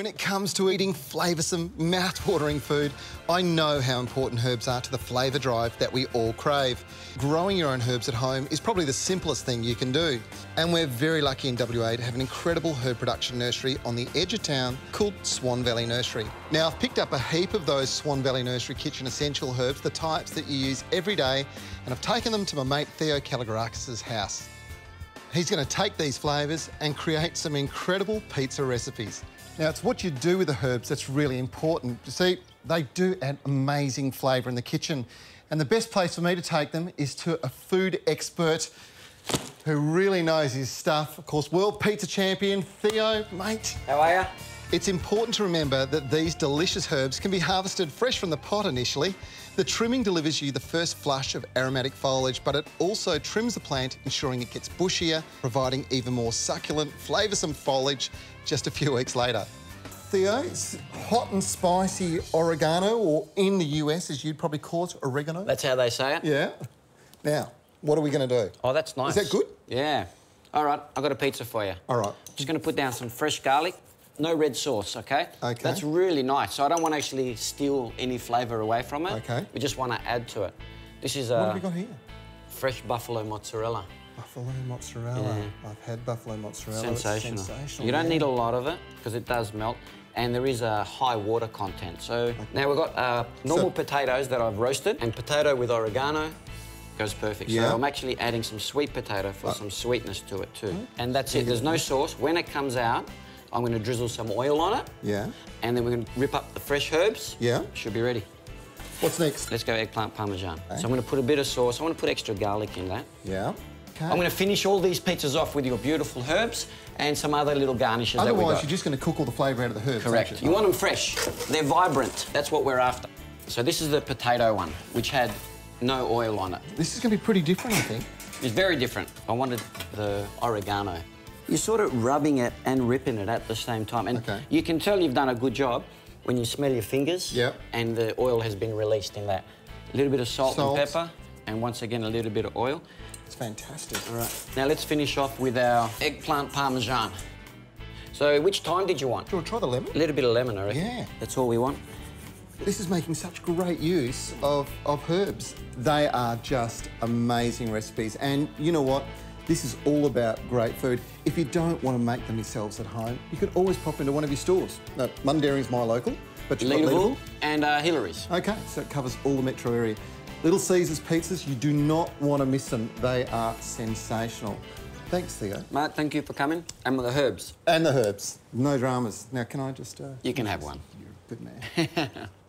when it comes to eating flavoursome, mouth-watering food, I know how important herbs are to the flavour drive that we all crave. Growing your own herbs at home is probably the simplest thing you can do. And we're very lucky in WA to have an incredible herb production nursery on the edge of town called Swan Valley Nursery. Now, I've picked up a heap of those Swan Valley Nursery kitchen essential herbs, the types that you use every day, and I've taken them to my mate Theo Kalogeracos' house. He's going to take these flavours and create some incredible pizza recipes. Now, it's what you do with the herbs that's really important. You see, they do add amazing flavour in the kitchen. And the best place for me to take them is to a food expert who really knows his stuff. Of course, world pizza champion, Theo, mate. How are you? It's important to remember that these delicious herbs can be harvested fresh from the pot initially. The trimming delivers you the first flush of aromatic foliage, but it also trims the plant, ensuring it gets bushier, providing even more succulent, flavoursome foliage just a few weeks later. Theo, it's hot and spicy oregano, or in the US, as you'd probably call it, oregano. That's how they say it? Yeah. Now, what are we going to do? Oh, that's nice. Is that good? Yeah. All right, I've got a pizza for you. All right. Just going to put down some fresh garlic. No red sauce, OK? OK. That's really nice. So I don't want to actually steal any flavour away from it. OK. We just want to add to it. This is a... What uh, have we got here? fresh buffalo mozzarella. Buffalo mozzarella. Yeah. I've had buffalo mozzarella. Sensational. sensational. You don't yeah. need a lot of it because it does melt. And there is a high water content. So now we've got uh, normal So- potatoes that I've roasted and potato with oregano goes perfect. Yeah. So I'm actually adding some sweet potato for some sweetness to it too. And that's it. There's no sauce. When it comes out, I'm going to drizzle some oil on it. Yeah. And then we're going to rip up the fresh herbs. Yeah. Should be ready. What's next? Let's go eggplant parmesan. So I'm going to put a bit of sauce. I want to put extra garlic in that. Yeah. Okay. I'm going to finish all these pizzas off with your beautiful herbs and some other little garnishes Otherwise, you're just going to cook all the flavour out of the herbs. Correct. You want them fresh. They're vibrant. That's what we're after. So this is the potato one, which had no oil on it. This is going to be pretty different, I think. It's very different. I wanted the oregano. You're sort of rubbing it and ripping it at the same thyme. And Okay. you can tell you've done a good job when you smell your fingers Yep. and the oil has been released in that. A little bit of salt, Salt. and pepper, and once again, a little bit of oil. It's fantastic. All right. Now let's finish off with our eggplant parmesan. So which time did you want? Do you want to try the lemon? A little bit of lemon, I reckon. Yeah. That's all we want. This is making such great use of, of herbs. They are just amazing recipes. And you know what? This is all about great food. If you don't want to make them yourselves at home, you can always pop into one of your stores. No, Mundaring's my local, but you've Leederville. and uh, Hillarys. Okay, so it covers all the metro area. Little Caesars pizzas, you do not want to miss them. They are sensational. Thanks, Theo. Mark, thank you for coming. And with the herbs, And the herbs. No dramas. Now, can I just... Uh, you can have one. You're a good man.